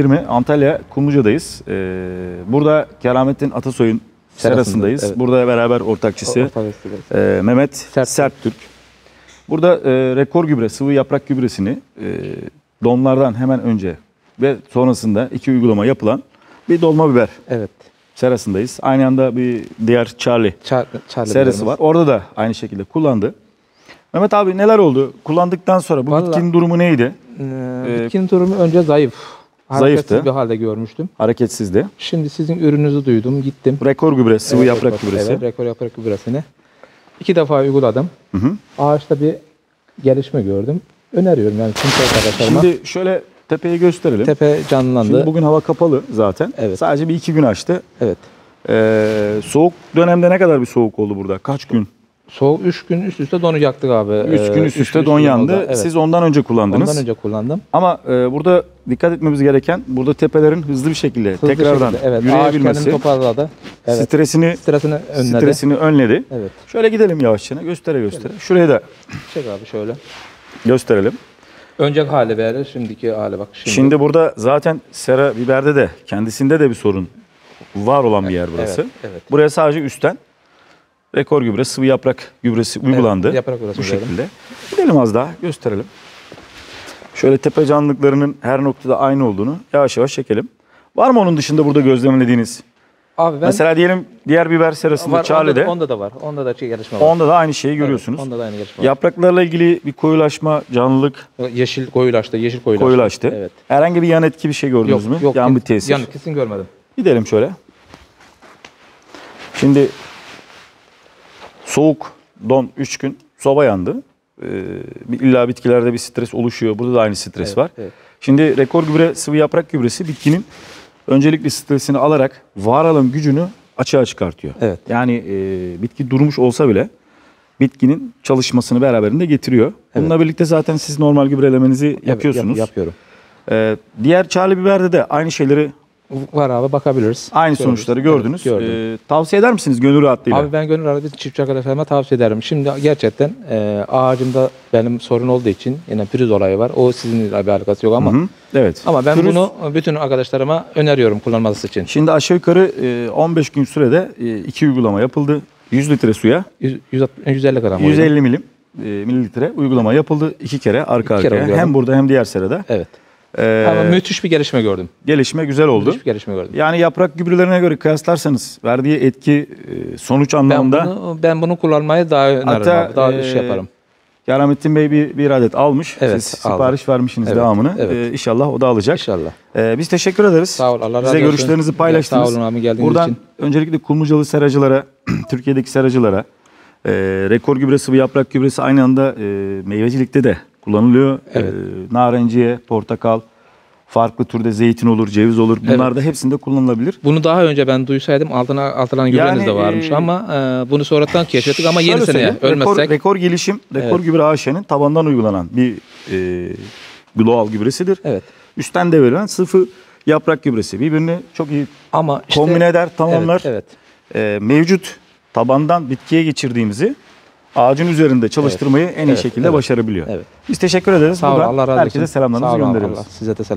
20 Antalya Kumluca'dayız. Ee, burada Keramettin Atasoy'un serasındayız. evet. Burada beraber ortakçısı e, Mehmet Serttürk. Serttürk. Burada e, rekor gübre, sıvı yaprak gübresini e, donlardan hemen önce ve sonrasında iki uygulama yapılan bir dolma biber Evet. serasındayız. Aynı anda bir diğer Charlie Çar Charlie serası biberimiz. var. Orada da aynı şekilde kullandı. Mehmet abi neler oldu? Kullandıktan sonra bu Vallahi- bitkinin durumu neydi? Ee, bitkinin durumu önce zayıf. Zayıftı. Hareketsiz bir halde görmüştüm. Hareketsizdi. Şimdi sizin ürününüzü duydum. Gittim. Rekor gübre, sıvı Evet, yaprak rekor- gübresi. Evet, rekor yaprak gübresini. İki defa uyguladım. Hı hı. Ağaçta bir gelişme gördüm. Öneriyorum yani tüm arkadaşlarıma. Şimdi şöyle tepeyi gösterelim. Tepe canlandı. Şimdi bugün hava kapalı zaten. Evet. Sadece bir iki gün açtı. Evet. Ee, soğuk dönemde ne kadar bir soğuk oldu burada? Kaç gün? Soğuk 3 gün üst üste donu yaktık abi. Üç Ee, gün üst üste gün don oldu. yandı. Evet. Siz ondan önce kullandınız. Ondan önce kullandım. Ama e, burada dikkat etmemiz gereken burada tepelerin hızlı bir şekilde Hızlı tekrardan şekilde, evet. Yürüyebilmesi, toparladı. Evet. stresini Stresini önledi. stresini önledi. Evet. Şöyle gidelim yavaşça göstere göstere. Şurayı da Çek abi şöyle. gösterelim. Önceki hali verir, şimdiki hali bak. Şimdi, Şimdi burada zaten sera biberde de kendisinde de bir sorun var olan bir yer burası. Evet, evet. Buraya sadece üstten rekor gübre, sıvı yaprak gübresi uygulandı. yaprak gübresi Bu şekilde. Gidelim az daha gösterelim. Şöyle tepe canlılıklarının her noktada aynı olduğunu yavaş yavaş çekelim. Var mı onun dışında burada gözlemlediğiniz? Abi ben Mesela diyelim diğer biber serasında var, onda, da, onda da var. Onda da şey gelişme var. onda da aynı şeyi Evet, görüyorsunuz. onda da aynı gelişme var. Yapraklarla ilgili bir koyulaşma, canlılık Yeşil koyulaştı, yeşil koyulaştı. koyulaştı. Evet. Herhangi bir yan etki bir şey gördünüz Yok, mü? yok. yan bir tesir. Yan kesin görmedim. Gidelim şöyle. Şimdi soğuk, don 3 gün soba yandı. Ee, illa bitkilerde bir stres oluşuyor. Burada da aynı stres Evet, var. evet. Şimdi rekor gübre, sıvı yaprak gübresi bitkinin öncelikli stresini alarak var alan gücünü açığa çıkartıyor. Evet. Yani e, bitki durmuş olsa bile bitkinin çalışmasını beraberinde getiriyor. Bununla birlikte zaten siz normal gübrelemenizi Evet, yapıyorsunuz. yap- yapıyorum. Ee, diğer Charlie biberde de aynı şeyleri Var abi bakabiliriz. Aynı Görürüz. sonuçları Evet, gördünüz. gördüm. Ee, tavsiye eder misiniz gönül rahatlığıyla? Abi ben gönül aradı çiftçi arkadaşlarıma tavsiye ederim. Şimdi gerçekten e, ağacımda benim sorun olduğu için yine pürüz olayı var. O sizinle bir alakası yok ama Hı hı, Evet. ama ben Pürüz- bunu bütün arkadaşlarıma öneriyorum kullanması için. Şimdi aşağı yukarı e, 15 gün sürede e, iki uygulama yapıldı. 100 litre suya 100, 160 150 gram. 150 milim e, mililitre uygulama yapıldı. iki kere arka İki kere arkaya. uyguladım. Hem burada hem diğer serada. Evet. Ee, Ama müthiş bir gelişme gördüm. gelişme güzel oldu. Müthiş bir gelişme gördüm. Yani yaprak gübrelerine göre kıyaslarsanız verdiği etki e, sonuç Ben anlamında bunu, ben bunu kullanmayı daha öneririm Hatta, abi. Daha e, iş yaparım. Keramettin Bey bir, bir adet almış. Evet, Siz aldım. sipariş vermişsiniz Evet, devamını. evet. Ee, inşallah o da alacak. İnşallah. Ee, biz teşekkür ederiz. Sağ ol. Allah Bize olsun. görüşlerinizi paylaştınız. Sağ olun abi geldiğiniz Buradan için. öncelikle Kumlucalı seracılara, Türkiye'deki seracılara, e, rekor gübre sıvı yaprak gübresi aynı anda e, meyvecilikte de kullanılıyor. Evet. E, narenciye, portakal, farklı türde zeytin olur, ceviz olur. Bunlar da hepsinde kullanılabilir. Bunu daha önce ben duysaydım altına altılan gübreniz Yani, de varmış e, ama e, bunu sonradan keşfettik ama yeni söyleyeyim, ölmezsek Rekor, rekor gelişim, rekor Evet. gübre AŞ'nin tabandan uygulanan bir e, doğal gübresidir. evet. Üstten de verilen sıfı yaprak gübresi. Birbirini çok iyi Ama işte kombine eder, tamamlar. Evet, evet. e, mevcut tabandan bitkiye geçirdiğimizi ağacın üzerinde çalıştırmayı en iyi Evet, şekilde evet. başarabiliyor. Evet. Biz teşekkür ederiz. Sağ. Buradan Allah razı olsun. Herkese selamlarımızı gönderiyoruz. Allah size de selam.